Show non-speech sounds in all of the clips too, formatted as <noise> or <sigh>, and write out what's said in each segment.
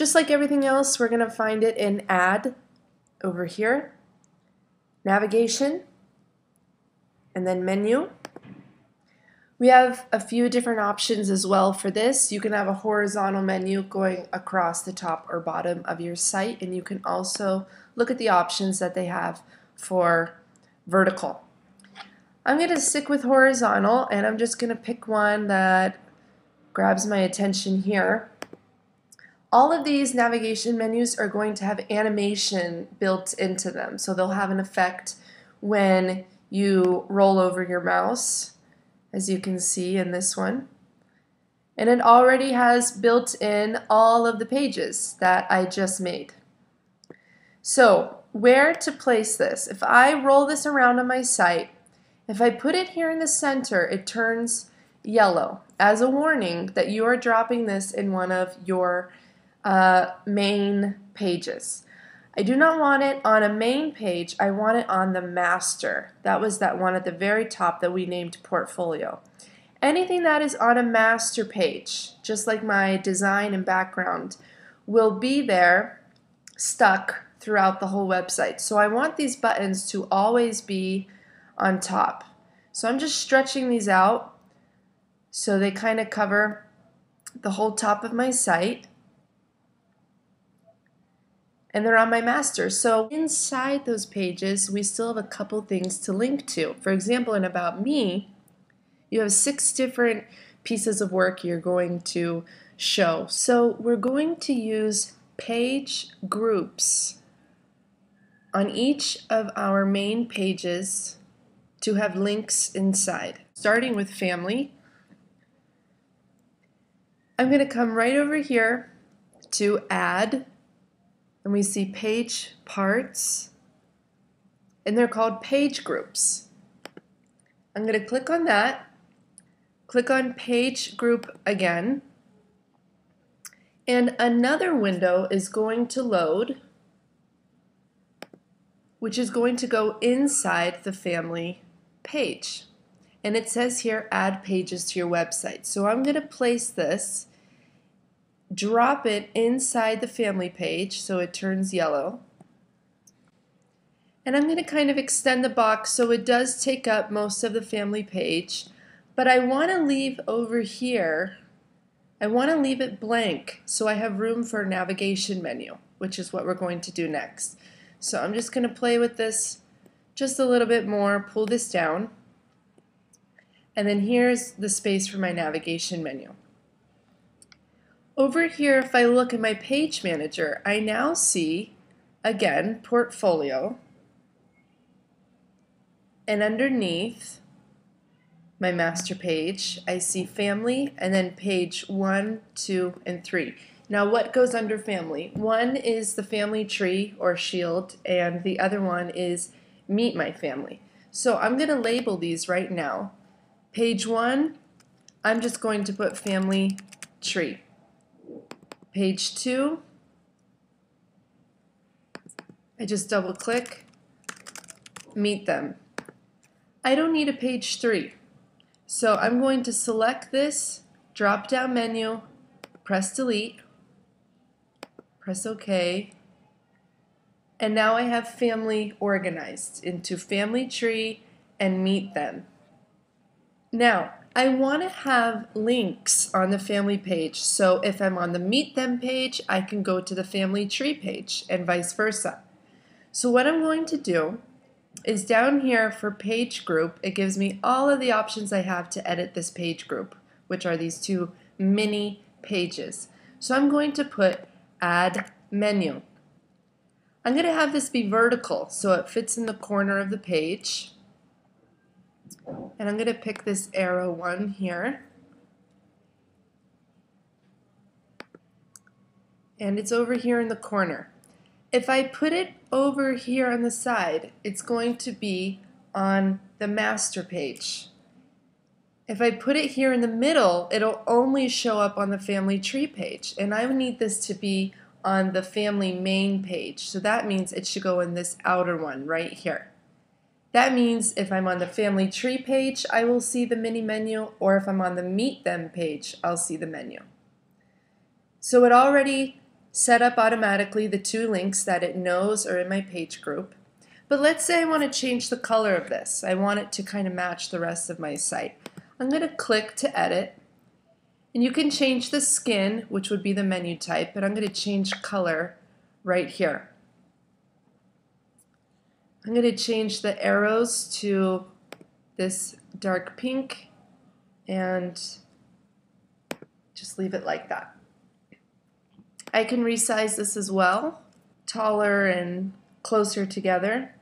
Just like everything else, we're going to find it in Add over here, Navigation, and then Menu. We have a few different options as well for this. You can have a horizontal menu going across the top or bottom of your site, and you can also look at the options that they have for vertical. I'm going to stick with horizontal, and I'm just going to pick one that grabs my attention here. All of these navigation menus are going to have animation built into them, so they'll have an effect when you roll over your mouse, as you can see in this one. And it already has built in all of the pages that I just made. So where to place this? If I roll this around on my site, if I put it here in the center, it turns yellow as a warning that you are dropping this in one of your uh, main pages. I do not want it on a main page, I want it on the master. That was that one at the very top that we named portfolio. Anything that is on a master page, just like my design and background, will be there stuck throughout the whole website. So I want these buttons to always be on top. So I'm just stretching these out so they kind of cover the whole top of my site and they're on my master. So inside those pages, we still have a couple things to link to. For example, in About Me, you have six different pieces of work you're going to show. So we're going to use page groups on each of our main pages to have links inside. Starting with family, I'm going to come right over here to add and we see page parts, and they're called page groups. I'm going to click on that, click on page group again, and another window is going to load, which is going to go inside the family page. And it says here, add pages to your website. So I'm going to place this drop it inside the family page so it turns yellow. And I'm going to kind of extend the box so it does take up most of the family page, but I want to leave over here, I want to leave it blank so I have room for a navigation menu, which is what we're going to do next. So I'm just going to play with this just a little bit more, pull this down, and then here's the space for my navigation menu. Over here, if I look at my page manager, I now see, again, portfolio. And underneath my master page, I see family and then page one, two, and three. Now what goes under family? One is the family tree or shield and the other one is meet my family. So I'm going to label these right now. Page one, I'm just going to put family tree. Page 2, I just double click, meet them. I don't need a page 3. So I'm going to select this drop down menu, press delete, press OK, and now I have family organized into family tree and meet them. Now, I want to have links on the family page. So if I'm on the Meet Them page, I can go to the Family Tree page and vice versa. So what I'm going to do is down here for page group, it gives me all of the options I have to edit this page group, which are these two mini pages. So I'm going to put add menu. I'm going to have this be vertical so it fits in the corner of the page. And I'm going to pick this arrow one here. And it's over here in the corner. If I put it over here on the side, it's going to be on the master page. If I put it here in the middle, it'll only show up on the family tree page. And I would need this to be on the family main page. So that means it should go in this outer one right here. That means if I'm on the family tree page, I will see the mini menu, or if I'm on the meet them page, I'll see the menu. So it already set up automatically the two links that it knows are in my page group. But let's say I want to change the color of this. I want it to kind of match the rest of my site. I'm going to click to edit. And you can change the skin, which would be the menu type, but I'm going to change color right here. I'm going to change the arrows to this dark pink and just leave it like that. I can resize this as well, taller and closer together.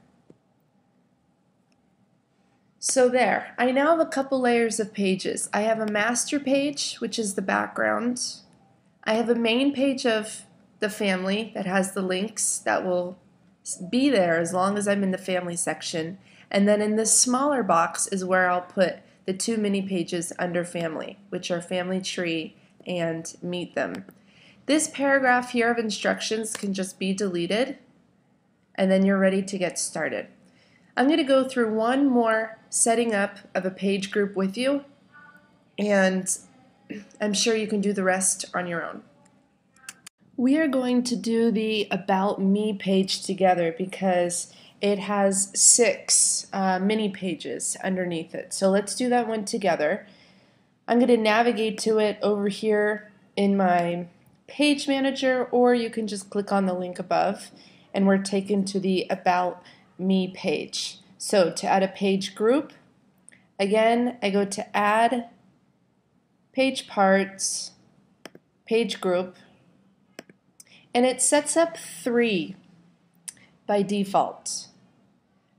So there, I now have a couple layers of pages. I have a master page, which is the background. I have a main page of the family that has the links that will be there as long as I'm in the family section. And then in this smaller box is where I'll put the two mini pages under family, which are family tree and meet them. This paragraph here of instructions can just be deleted and then you're ready to get started. I'm going to go through one more setting up of a page group with you and <clears throat> I'm sure you can do the rest on your own. We are going to do the About Me page together because it has six uh, mini pages underneath it. So let's do that one together. I'm going to navigate to it over here in my page manager or you can just click on the link above and we're taken to the About Me page. So to add a page group, again, I go to Add, Page Parts, Page Group, and it sets up three by default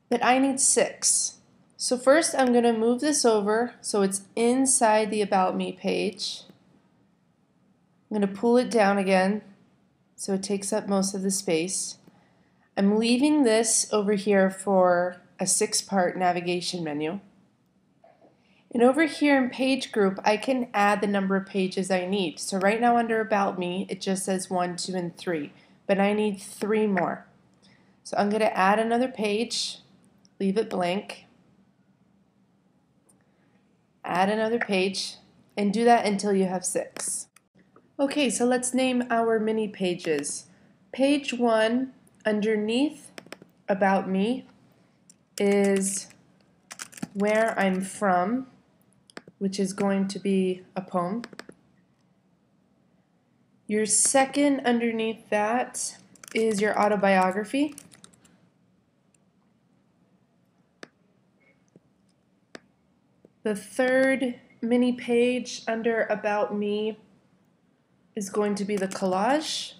but I need six. So first I'm going to move this over so it's inside the About Me page. I'm going to pull it down again so it takes up most of the space. I'm leaving this over here for a six-part navigation menu. And over here in page group, I can add the number of pages I need. So right now under About Me, it just says one, two, and three, but I need three more. So I'm going to add another page leave it blank, add another page, and do that until you have six. Okay, so let's name our mini pages. Page one underneath About Me is where I'm from, which is going to be a poem. Your second underneath that is your autobiography. The third mini page under About Me is going to be the collage.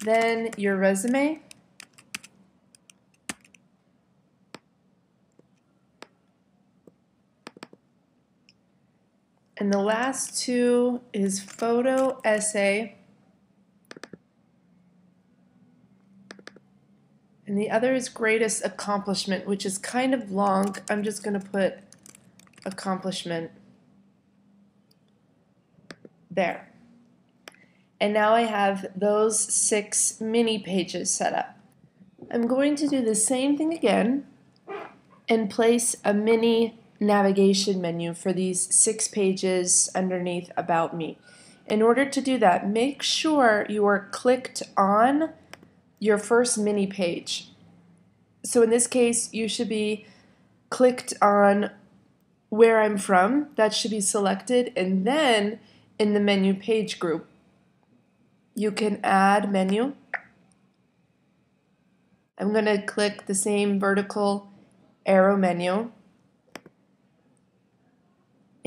Then your resume. And the last two is photo essay And the other is greatest accomplishment, which is kind of long. I'm just going to put accomplishment there. And now I have those six mini pages set up. I'm going to do the same thing again and place a mini navigation menu for these six pages underneath About Me. In order to do that, make sure you are clicked on your first mini page. So in this case, you should be clicked on where I'm from. That should be selected. And then in the menu page group, you can add menu. I'm going to click the same vertical arrow menu.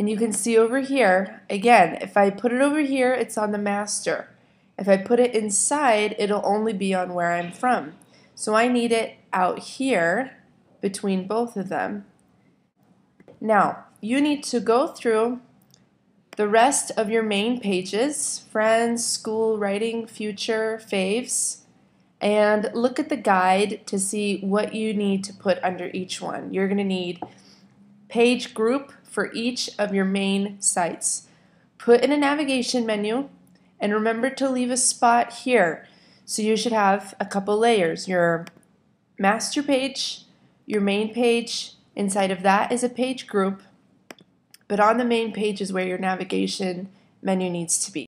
And you can see over here, again, if I put it over here, it's on the master. If I put it inside, it'll only be on where I'm from. So I need it out here between both of them. Now, you need to go through the rest of your main pages, friends, school, writing, future, faves, and look at the guide to see what you need to put under each one. You're going to need page group for each of your main sites. Put in a navigation menu and remember to leave a spot here. So you should have a couple layers. Your master page, your main page, inside of that is a page group, but on the main page is where your navigation menu needs to be.